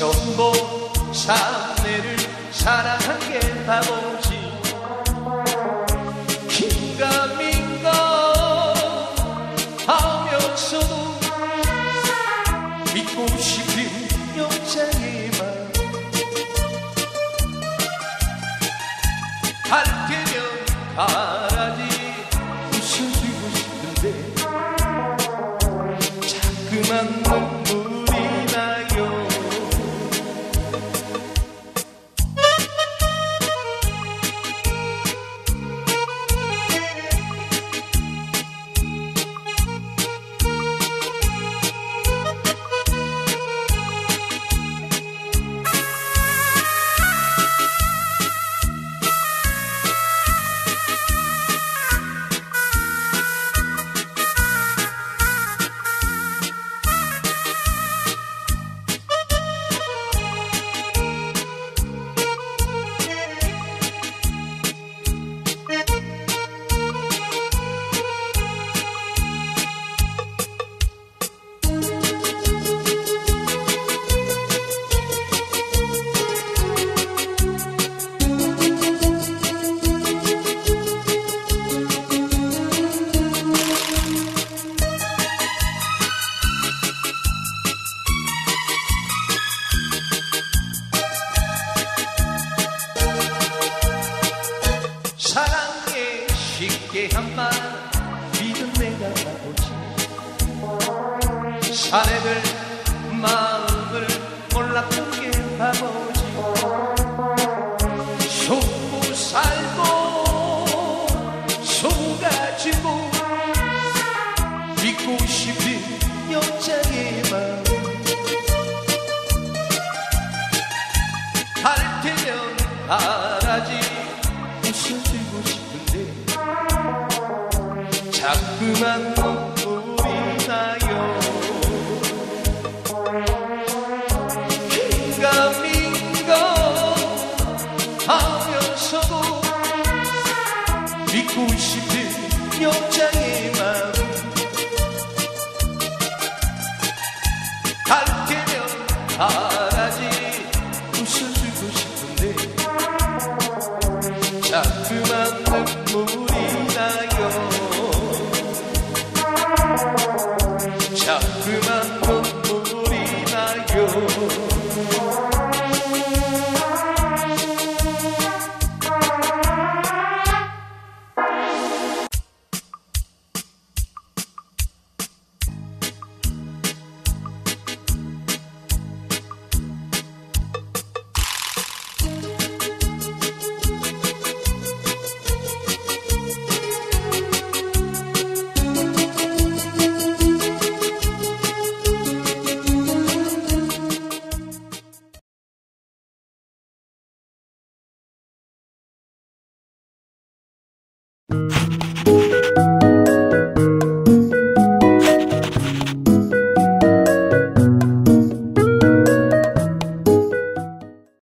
본 자네를 사랑한 게 바보지. 긴가민가 하면서도 믿고 싶은 맘갈 테면 가 쉽게 한 말 믿은 내가 바보지. 사내들 마음을 몰랐던 게 바보지. 속고 살고 속아지고 믿고 싶은 여자의 마음. 갈 테면 가라지 순한 눈물이 나요. 긴가민가 하면서도 믿고 싶은 여자의 마음. 알게면 알아지 웃어주고 싶은데 자꾸만 눈물 Oh.